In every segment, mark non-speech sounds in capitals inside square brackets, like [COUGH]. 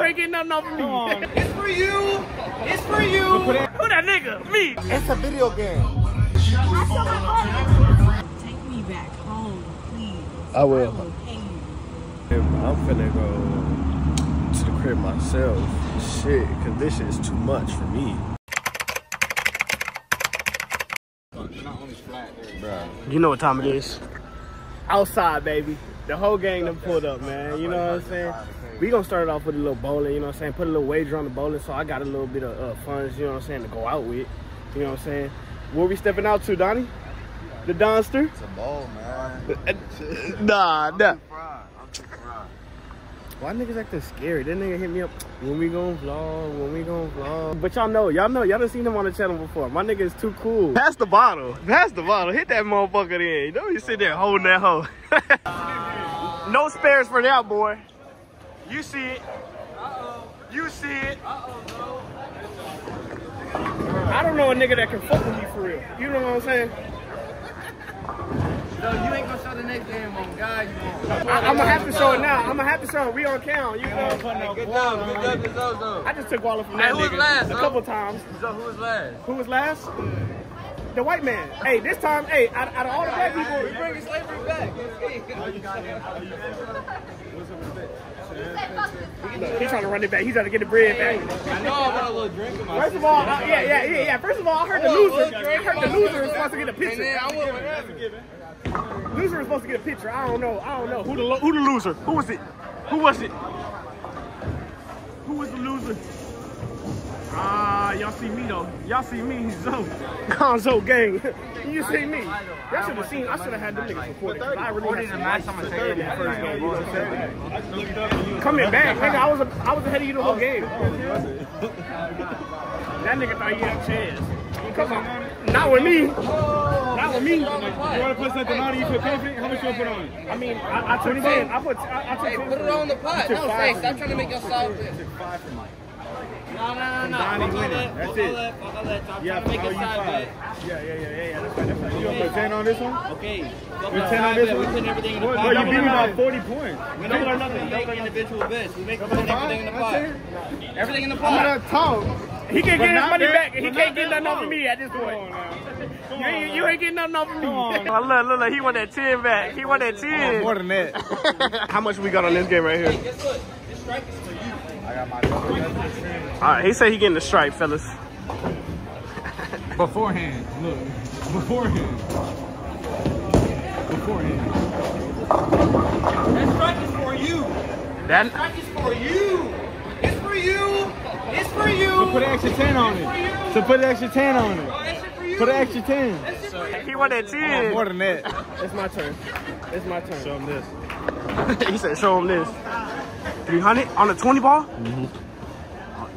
you ain't getting nothing off of me. It's for you. It's for you. Who that nigga? Me. It's a video game. Take me back home, please. I will. will pay you. I'm finna go to the crib myself. Shit, cause this shit is too much for me. You know what time it is. Outside, baby. The whole gang done pulled up, man. You know what I'm saying? We gonna start it off with a little bowling, you know what I'm saying? Put a little wager on the bowling, so I got a little bit of uh, funds, you know what I'm saying, to go out with. You know what I'm saying? Where we stepping out to, Donnie? The Donster? It's a bowl, man. [LAUGHS] Nah, nah. fried. I'm too fried. Why niggas acting scary? That nigga hit me up when we gon' vlog, when we gon' vlog. But y'all know, y'all know, y'all done seen him on the channel before. My nigga is too cool. Pass the bottle. Pass the bottle. Hit that motherfucker in. You know you sit there holding that hoe. [LAUGHS] no spares for that boy. You see it. You see it. I don't know a nigga that can fuck with me for real. You know what I'm saying? No, you ain't gonna show the next game on God. You won't. I, I'm gonna have to show it now. I'm gonna have to show it. We on count. You know. Good job. Good job to Zozo. I just took Waller from Hey, that who was nigga last, a huh? couple times. So who was last? Who was last? The white man. Hey, this time, hey, out, out of all the black people, We bringing slavery back. [LAUGHS] he's trying to run it back. He's trying to get the bread back. I know I want a little drink in my First of all, uh, yeah, yeah, yeah, yeah. First of all, I heard the loser. I heard the loser is supposed to get a And then picture. I want my Loser is supposed to get a picture. I don't know. I don't know. Who the who the loser? Who was it? Who was it? Who was the loser? Ah, y'all see me though. Y'all see me, [LAUGHS] Zo. Gonzo gang. you see me. Y'all should have seen. I should have had them niggas recorded. 'cause I really had some match, I'm gonna take it. that first game. You know what I'm saying? Coming back, nigga. I was a, I was ahead of you the whole game. That nigga thought he had a chance. Come on. Not with me. Not with me. You want to put something on it? You feel confident? How much you want to put on it? I mean, I, I took 10. I put, I, I took Hey, put it on the pot. Took No, five say, for stop trying to make yourself this. No, no, no, no. Donnie Fuck all winning. that. That's Fuck it. all that. Fuck all that. Stop Yeah, trying to make how side bet. Yeah, yeah, yeah, yeah, yeah. That's right, that's right. You want to put 10 on this one? Okay. Go Put for 10 on this bet. We one? putting everything in the Boy, pot. you beat me by 40 points. We don't learn nothing. We make individual bets. We make putting everything in the pot. Everything in the I'm pot. gonna talk. He can't get his money that- back. He can't get nothing off of me at this point. on now. Come You ain't, you ain't getting nothing off of me. Oh, look, look, look. He want that 10 back. He want that 10. More than that. [LAUGHS] How much we got on this game right here? Guess what? This strike is for you. I got my All right, he said he getting the stripe, fellas. Beforehand, look. Beforehand. Beforehand. That strike is for you. That Strike is for you. It's for you. It's for you. So put an extra 10 on it. So put an extra 10 on it. That shit for you. Put an extra 10. he want that 10. More than that. It's my turn. It's my turn. Show him this. [LAUGHS] he said, show him this. 300 on the 20 ball? Mm-hmm.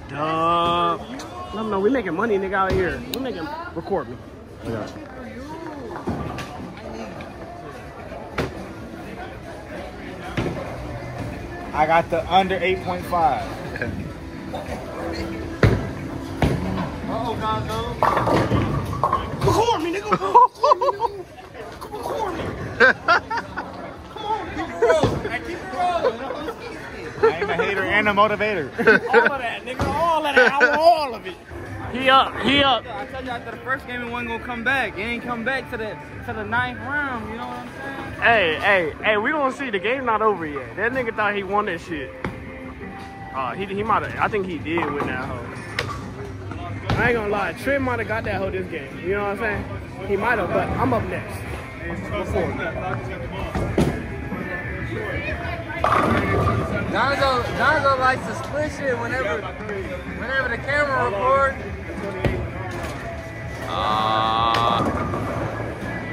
Duh. No, no, we making money, nigga, out here. We making, record me. I got the under 8.5. Uh-oh, Gonzo. Record me, nigga. record me. [LAUGHS] Hey, keep it rolling. I am a hater and a motivator. All of that, nigga. All of that. I want all of it. He up. He up. I tell you after the first game, it wasn't gonna come back. It ain't come back to the to the ninth round. You know what I'm saying? Hey, hey, hey, we gonna see. The game not over yet. That nigga thought he won that shit. Uh, he, he might have, I think he did win that hoe. I ain't gonna lie, Trent might have got that hoe this game. You know what I'm saying? He might have, but I'm up next. Donzo, Donzo likes to split shit whenever, whenever the camera records. Ah.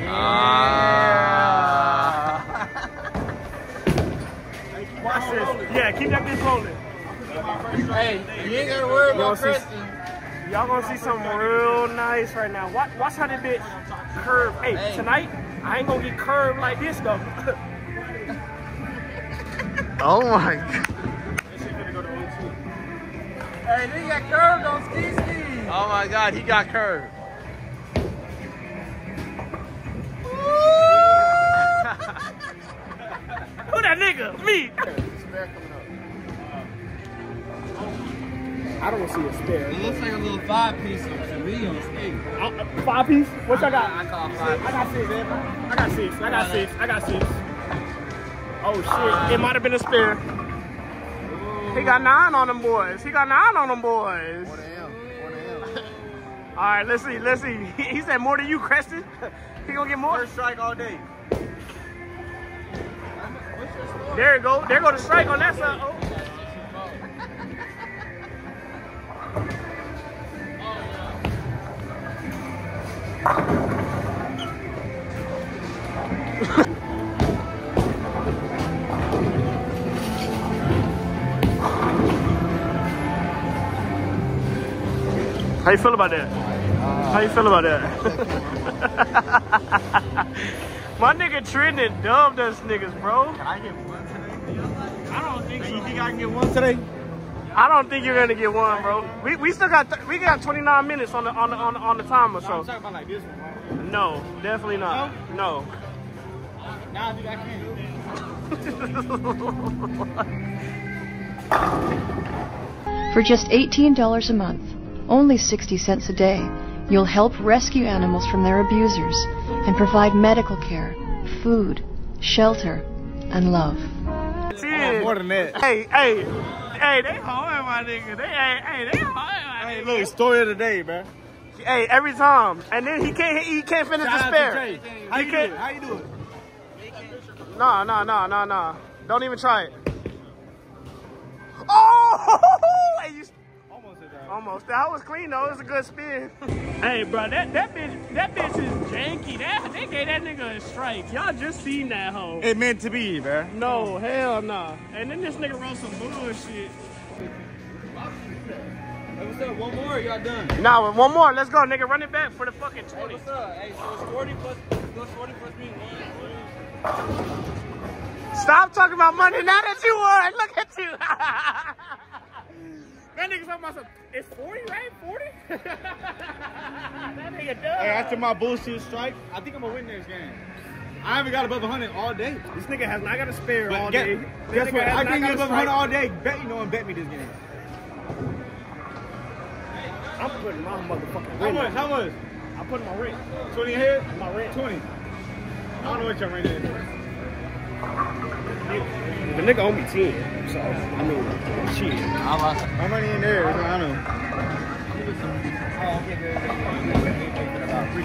Ah. Watch this. Yeah, keep that bitch rolling. Hey, you ain't gotta worry about Preston. Y'all gonna see something real nice right now. Watch, watch how this bitch curve. Hey, Hey. tonight I ain't gonna get curved like this though. [LAUGHS] Oh my god. Hey, nigga got curved on ski ski. Oh my god, he got curved. Who that nigga? Me. I don't see a spare. It looks like a little five piece to me on stage. Uh, five piece? What y'all got? I call five. I got six. I got six. I got six. I got six. Oh shit! It might have been a spare. He got nine on them boys. He got nine on them boys. One of him. One of him. [LAUGHS] All right, let's see. Let's see. He, [LAUGHS] he said more than you, Creston. [LAUGHS] He gonna get more. First strike all day. There you go. There go the strike on that side. Oh. How you feel about that? How you feel about that? [LAUGHS] My nigga Trendon dubbed us niggas, bro. Can I get one today? I don't think Hey, you think I can get one today? I don't think you're gonna get one, bro. We, we still got th- we got 29 minutes on the on the on the, on the timer, I'm so talking about like this one, right? no, definitely not. No. Now I think I can. For just $18 a month, only 60 cents a day, you'll help rescue animals from their abusers and provide medical care, food, shelter, and love. That's it. More than that. Hey, hey, hey, they hard, my nigga. They, hey, hey, they hard, my Hey, look, story of the day, man. Hey, every time, and then he can't he can't finish the Shout out to spare. Trey. How you do can't- it? How you do it? Nah, nah, nah, nah, nah. Don't even try it. Oh! [LAUGHS] Hey, you Almost at that. Almost. Was clean though. It was a good spin. [LAUGHS] hey, bro, that that bitch that bitch is janky. That they gave that nigga a strike. Y'all just seen that hoe. It meant to be, man. No, hell nah. And then this nigga wrote some bullshit. Hey, what's up? One more, y'all done. Nah, one more. Let's go, nigga. Run it back for the fucking Hey, 20. what's up? Hey, so it's 40 plus, plus 40 plus me. One, two. Stop talking about money now that you won. Look at you. [LAUGHS] that nigga talking about some. It's 40, right? 40? [LAUGHS] that nigga. Hey, after my bullshit strike, I think I'm gonna win this game. I haven't got above 100 all day. This nigga has not got a spare But all guess, day. guess what? I can get a above 100 all day. Bet you know and bet me this game. I'm putting my motherfucking How rent. much? How much? I'm putting my rent. 20 ahead? My rent. 20. I don't know what your rent is. The nigga owe me 10. So, I mean, shit. My money in there. I know.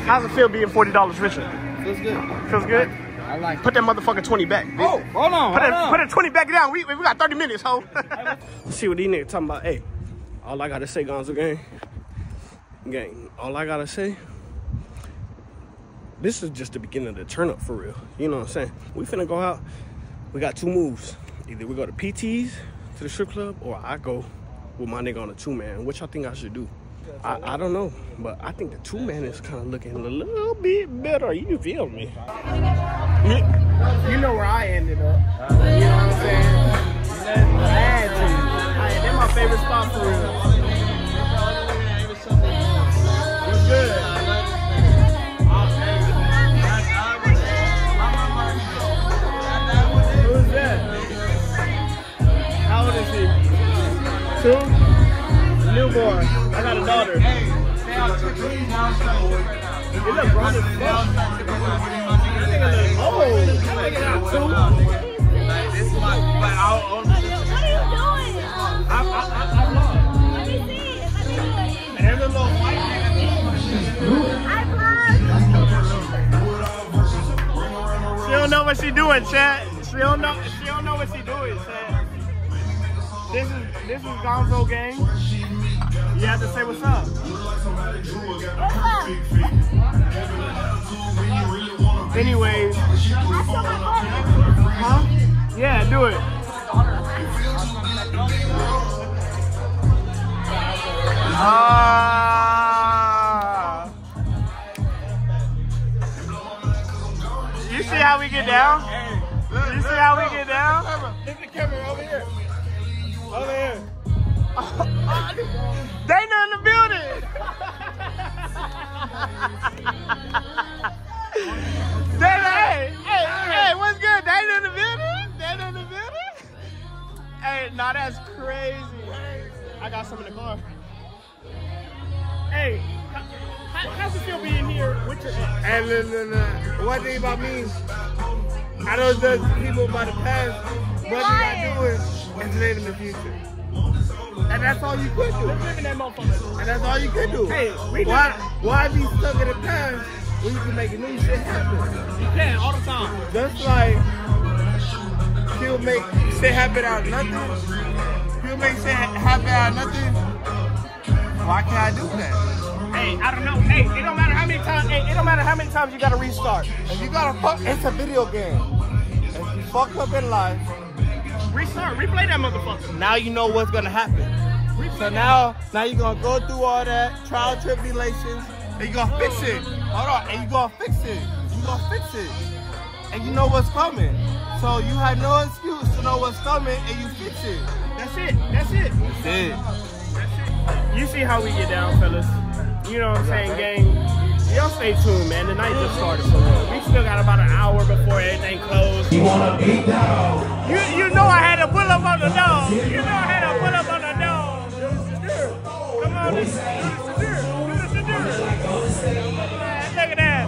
How's it feel being $40 richer? Feels good. Feels good? I like Put that motherfucking 20 back. bitch. Oh, hold on. Put Hold that, on. put that 20 back down. We, we got 30 minutes, ho. Let's [LAUGHS] see what these niggas talking about. Hey, all I gotta say, Gonzo gang. Gang, all I gotta say, this is just the beginning of the turn up for real. You know what I'm saying? We finna go out. We got two moves. Either we go to PT's to the strip club or I go with my nigga on a two man. Which I think I should do. I, I don't know, but I think the two man is kind of looking a little bit better. You feel me? You, know where I ended up. You know what I'm saying? I, they're my favorite spot for real. Newborn. I got a daughter. You look grown as fuck. That nigga look old. That nigga got two. I, I, I, I'm lost. And there's little white She don't know what she doing, chat. She don't know. She don't know what she doing, chat. This is this is Gonzo gang. You have to say what's up. Anyways, huh? Yeah, do it. Ah. You see how we get down? You see how we get down? Look the camera over here. Over here. [LAUGHS] Dana in the building. Dana, hey, hey, hey, what's good? Dana in the building? Dana in the building? Hey, nah, that's crazy. I got some in the car. Hey, how, how, how's it feel being here with your ex? And then, then, uh, one thing about me, I don't judge people by the past. One thing I do is, is live in the future. And that's all you could do. Let's live in that motherfucker. And that's all you could do. Hey, we why, why be stuck in the past when you can make a new shit happen? You can all the time. Just like he'll make shit happen out of nothing. He'll make shit happen out of nothing. Why can't I do that? Hey, I don't know. Hey, it don't matter how many times. Hey, it don't matter how many times you gotta restart. If you gotta fuck, it's a video game. If you fuck up in life, Restart. Replay that motherfucker. now you know what's gonna happen. So now, now you're gonna go through all that trial tribulations, and you're gonna fix it. Hold on, and you're gonna fix it. You're gonna fix it, and you know what's coming. So you have no excuse to know what's coming, and you fix it. That's it. That's it. That's it. You see how we get down, fellas. You know what I'm saying, gang? Y'all stay tuned, man. The night just started for real. We still got about an hour before everything closed. You wanna beat down? You you know I had to pull up on the dog. You know I had to pull up on the dog. Come on, this, do the Shadur. Do the Shadur. Man, Look at that.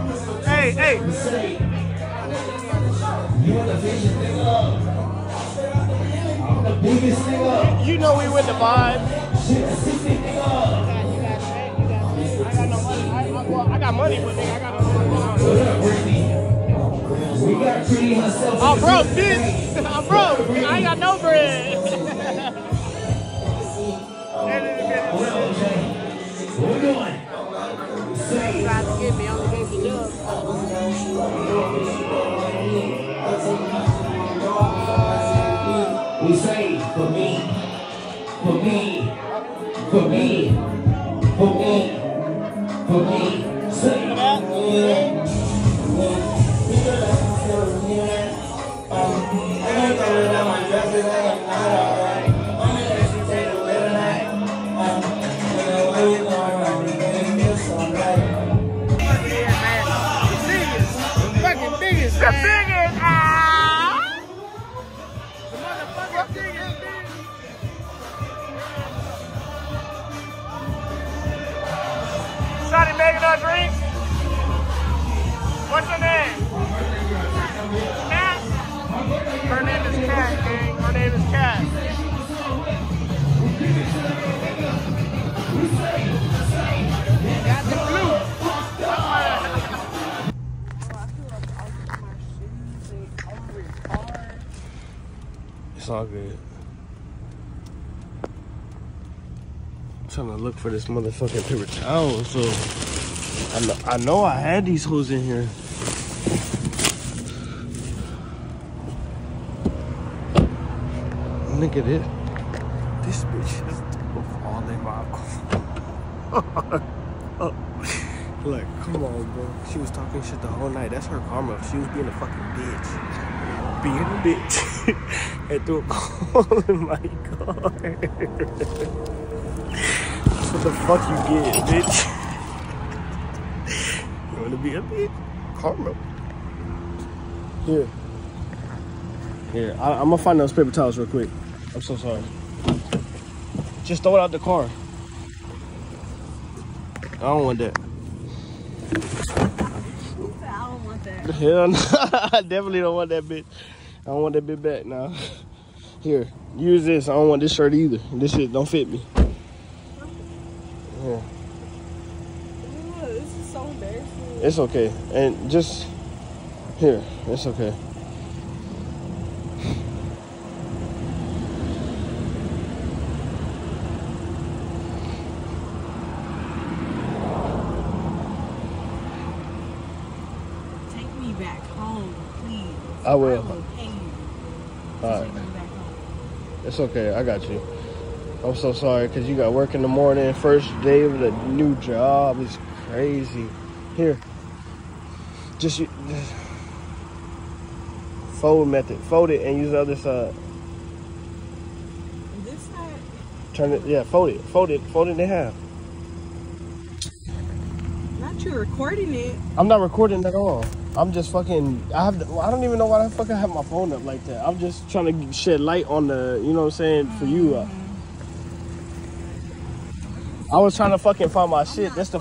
Hey, hey. You know we with the vibe. Got money, but nigga, I got oh, money. I'm broke, bitch. [LAUGHS] Oh, I'm broke. I ain't got no bread. We say for me, for me, for me, for me, for me. Our drink. What's your name? Cat. Her name is Cat, gang. Her name is Cat. Got the blue. It's all good. I'm trying to look for this motherfucking paper towel, so I know I know I had these hoes in here. Look at it. This bitch is all in my oh. [LAUGHS] Like, come on, bro. She was talking shit the whole night. That's her karma. She was being a fucking bitch. Being a bitch. [LAUGHS] and threw a hole in my car. [LAUGHS] That's what the fuck you get, bitch. You wanna be a bitch? Karma. Here. Here, I, I'm gonna find those paper towels real quick. I'm so sorry. Just throw it out the car. I don't want that. I don't want that. Hell no. [LAUGHS] I definitely don't want that bitch. I don't want that bitch back now. Here, use this. I don't want this shirt either. This shit don't fit me. Here, Ugh, this is so embarrassing. It's okay. And just here, it's okay. Take me back home, please. I will. I will pay you All right. me back home. It's okay. I got you. I'm so sorry because you got work in the morning. First day of the new job is crazy. Here, just you. Fold method. Fold it and use the other side. This side, Turn it. Yeah, fold it. Fold it. Fold it in half. not you recording it. I'm not recording at all. I'm just fucking. I have. I don't even know why the fuck I have my phone up like that. I'm just trying to shed light on the. You know what I'm saying for you. Uh, I was trying to fucking find my shit. That's the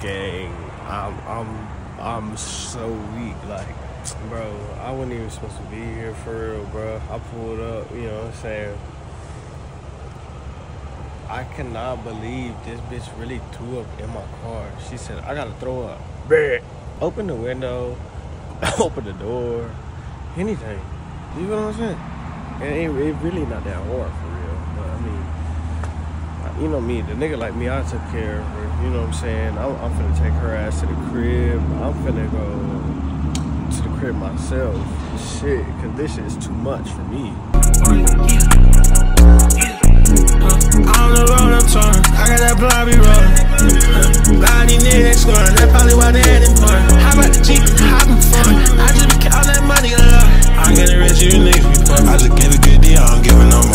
gang. I'm I'm I'm so weak. Like, bro, I wasn't even supposed to be here for real, bro. I pulled up. You know what I'm saying? I cannot believe this bitch really threw up in my car. She said, I gotta throw up. Bruh. Open the window, [LAUGHS] open the door, anything. You know what I'm saying? And it, it really not that hard for real you know me, the nigga like me, I took care of her. You know what I'm saying? I'm, I'm finna take her ass to the crib. I'm finna go to the crib myself. Shit, cause this shit is too much for me. On the road I'm torn, I got that blobby roll. Line these niggas exploring, that's probably why they ain't important. How about the Jeep, hop in front? I just be counting that money. I'm getting rich, you. I just gave a good deal, I don't no more.